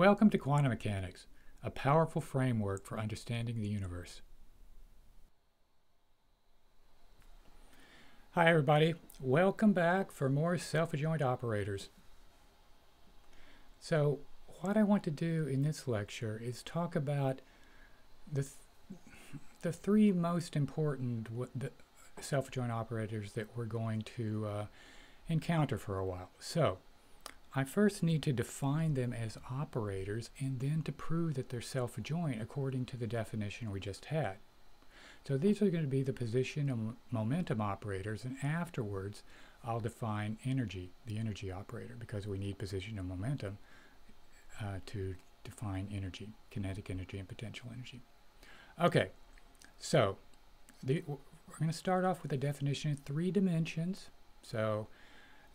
Welcome to quantum mechanics, a powerful framework for understanding the universe. Hi everybody, welcome back for more self-adjoint operators. So what I want to do in this lecture is talk about the, th the three most important self-adjoint operators that we're going to uh, encounter for a while. So I first need to define them as operators and then to prove that they're self-adjoint according to the definition we just had. So these are going to be the position and momentum operators and afterwards I'll define energy, the energy operator, because we need position and momentum uh, to define energy, kinetic energy and potential energy. Okay, so the, we're going to start off with a definition in three dimensions. So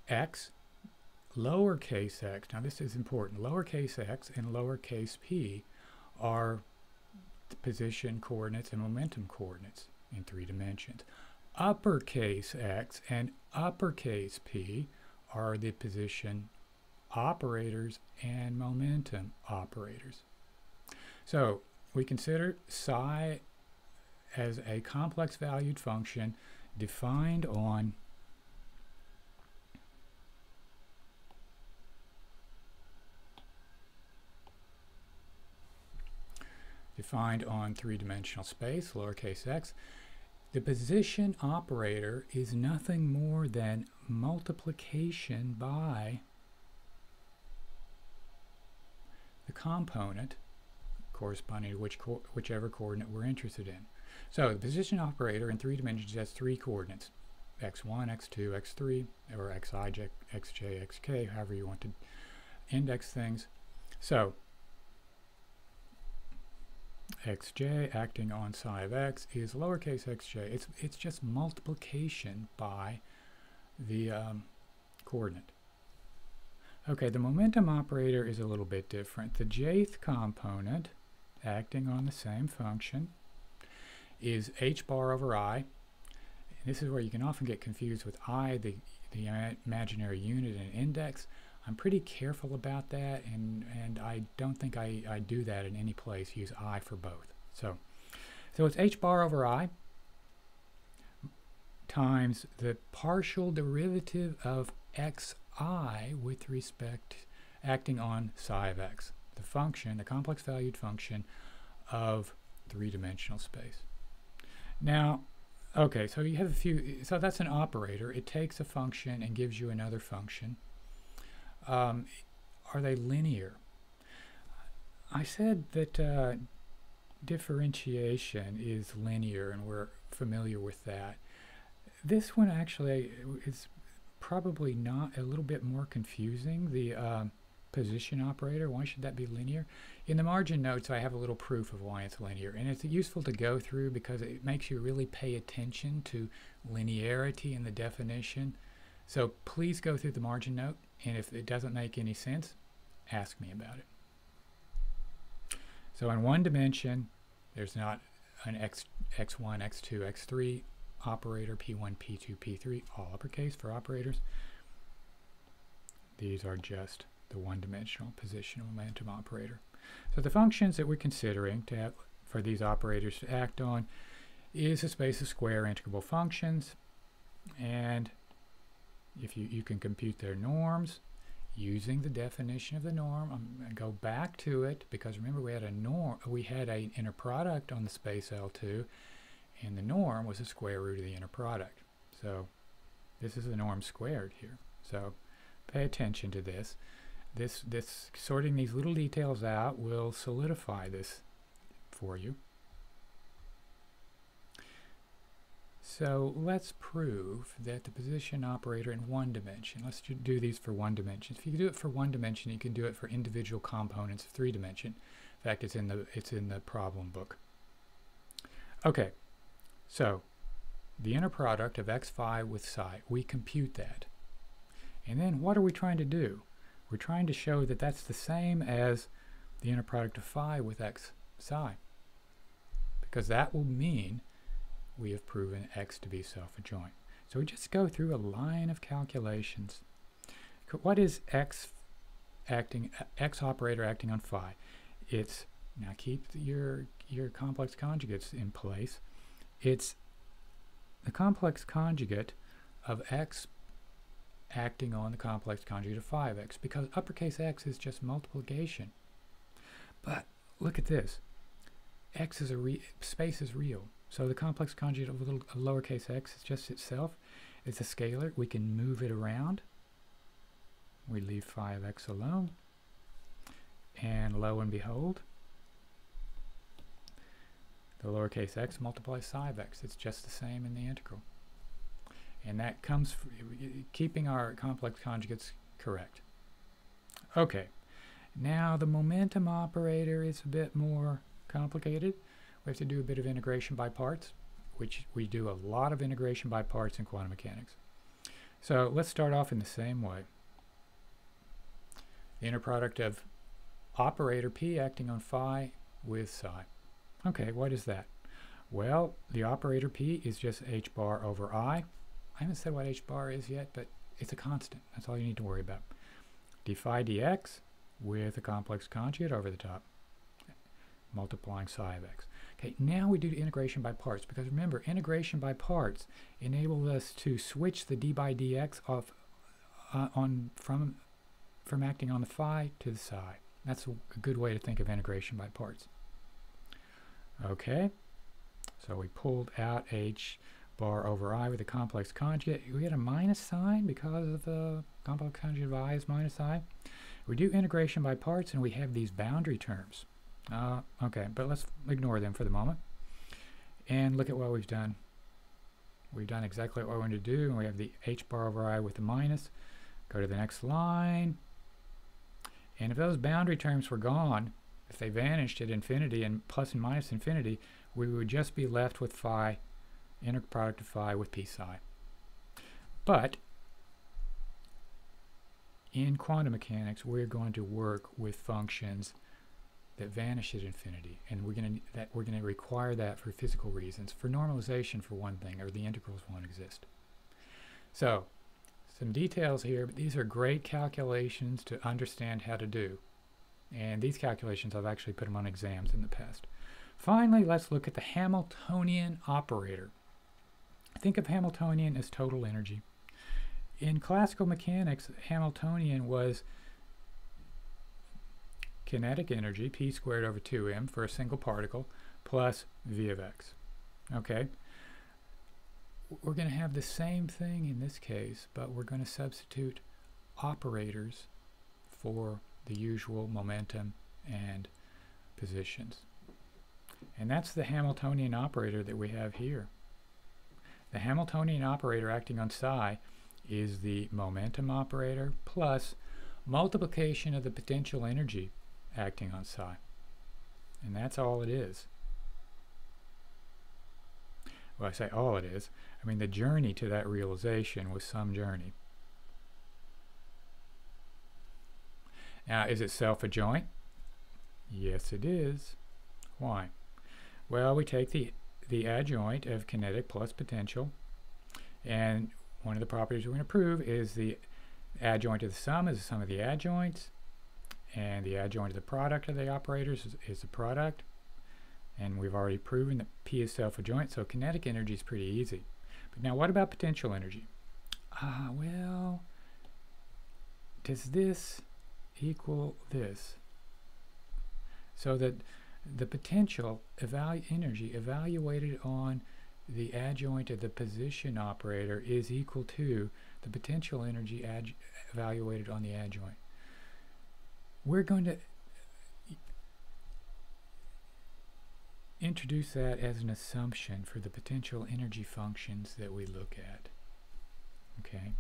x lowercase x, now this is important, lowercase x and lowercase p are position coordinates and momentum coordinates in three dimensions. Uppercase x and uppercase p are the position operators and momentum operators. So we consider psi as a complex valued function defined on defined on three-dimensional space, lowercase x. The position operator is nothing more than multiplication by the component corresponding to which co whichever coordinate we're interested in. So the position operator in three dimensions has three coordinates, x1, x2, x3, or xi, xj, xk, however you want to index things. So xj acting on psi of x is lowercase xj. It's, it's just multiplication by the um, coordinate. Okay, the momentum operator is a little bit different. The jth component acting on the same function is h bar over i. And this is where you can often get confused with i, the, the imaginary unit and index. I'm pretty careful about that, and, and I don't think I, I do that in any place, use I for both. So, so it's h bar over i times the partial derivative of xi with respect acting on psi of x, the function, the complex valued function of three-dimensional space. Now, okay, so you have a few, so that's an operator. It takes a function and gives you another function. Um, are they linear? I said that uh, differentiation is linear and we're familiar with that. This one actually is probably not a little bit more confusing. The um, position operator, why should that be linear? In the margin notes, I have a little proof of why it's linear, and it's useful to go through because it makes you really pay attention to linearity in the definition. So please go through the margin note and if it doesn't make any sense, ask me about it. So in one dimension, there's not an x, x1, x2, x3 operator, p1, p2, p3, all uppercase for operators. These are just the one-dimensional positional momentum operator. So the functions that we're considering to have, for these operators to act on is a space of square integrable functions and if you, you can compute their norms using the definition of the norm. Um, I'm going to go back to it because remember we had a norm, we had an inner product on the space L2 and the norm was the square root of the inner product. So this is the norm squared here. So pay attention to this. This, this sorting these little details out will solidify this for you. So let's prove that the position operator in one dimension, let's do these for one dimension. If you do it for one dimension, you can do it for individual components of three dimension. In fact, it's in the, it's in the problem book. Okay, so the inner product of x phi with psi, we compute that. And then what are we trying to do? We're trying to show that that's the same as the inner product of phi with x psi. Because that will mean we have proven x to be self-adjoint. So we just go through a line of calculations. What is x acting x operator acting on phi. It's now keep your your complex conjugates in place. It's the complex conjugate of x acting on the complex conjugate of phi of x because uppercase x is just multiplication. But look at this. x is a re space is real. So the complex conjugate of little lowercase x is just itself. It's a scalar. We can move it around. We leave phi of x alone. And lo and behold, the lowercase x multiplies psi of x. It's just the same in the integral. And that comes keeping our complex conjugates correct. Okay, now the momentum operator is a bit more complicated. We have to do a bit of integration by parts, which we do a lot of integration by parts in quantum mechanics. So let's start off in the same way. The inner product of operator P acting on phi with psi. Okay, what is that? Well, the operator P is just h bar over i. I haven't said what h bar is yet, but it's a constant. That's all you need to worry about. d phi dx with a complex conjugate over the top, multiplying psi of x. Okay, now we do integration by parts, because remember, integration by parts enables us to switch the d by dx off uh, on from from acting on the phi to the psi. That's a, good way to think of integration by parts. Okay, so we pulled out h bar over i with a complex conjugate. We get a minus sign because of the complex conjugate of i is minus i. We do integration by parts and we have these boundary terms. Uh, okay, but let's ignore them for the moment. And look at what we've done. We've done exactly what we wanted to do, and we have the h bar over i with the minus. Go to the next line. And if those boundary terms were gone, if they vanished at infinity and plus and minus infinity, we would just be left with phi, inner product of phi with p psi. But in quantum mechanics, we're going to work with functions that vanish at infinity, and we're going to that we're going to require that for physical reasons, for normalization for one thing, or the integrals won't exist. So, some details here, but these are great calculations to understand how to do. And these calculations, I've actually put them on exams in the past. Finally, let's look at the Hamiltonian operator. Think of Hamiltonian as total energy. In classical mechanics, Hamiltonian was kinetic energy, p squared over 2m for a single particle, plus v of x. Okay? We're going to have the same thing in this case, but we're going to substitute operators for the usual momentum and positions. And that's the Hamiltonian operator that we have here. The Hamiltonian operator acting on psi is the momentum operator plus multiplication of the potential energy acting on psi. And that's all it is. Well, I say all it is. I mean, the journey to that realization was some journey. Now, is it self-adjoint? Yes, it is. Why? Well, we take the, the adjoint of kinetic plus potential, and one of the properties we're going to prove is the adjoint of the sum is the sum of the adjoints, and the adjoint of the product of the operators is, is the product. And we've already proven that P is self-adjoint, so kinetic energy is pretty easy. But now what about potential energy? Ah, well, does this equal this. So that the potential evalu energy evaluated on the adjoint of the position operator is equal to the potential energy evaluated on the adjoint. We're going to introduce that as an assumption for the potential energy functions that we look at. Okay.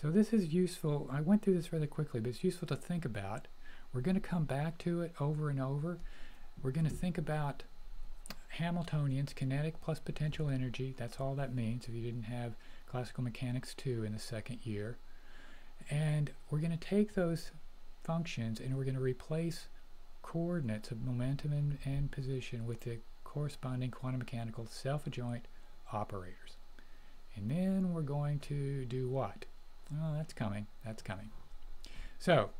So this is useful. I went through this rather quickly, but it's useful to think about. We're going to come back to it over and over. We're going to think about Hamiltonians, kinetic plus potential energy. That's all that means if you didn't have classical mechanics 2 in the second year. And we're going to take those functions and we're going to replace coordinates of momentum and, and position with the corresponding quantum mechanical self-adjoint operators. And then we're going to do what? Oh, that's coming. That's coming. So,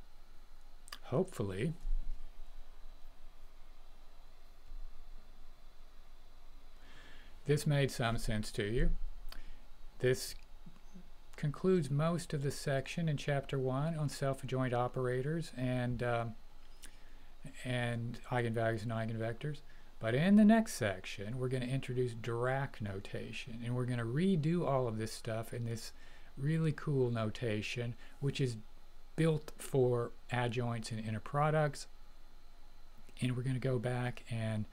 hopefully, this made some sense to you. This concludes most of the section in chapter 1 on self-adjoint operators and um, and eigenvalues and eigenvectors. But in the next section, we're going to introduce Dirac notation, and we're going to redo all of this stuff in this really cool notation, which is built for adjoints and inner products. And we're going to go back and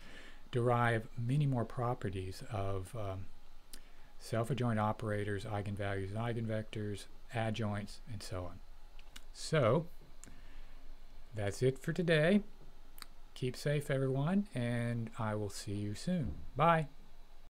derive many more properties of um, self-adjoint operators, eigenvalues and eigenvectors, adjoints, and so on. So, that's it for today. Keep safe, everyone, and I will see you soon. Bye.